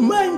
Mãe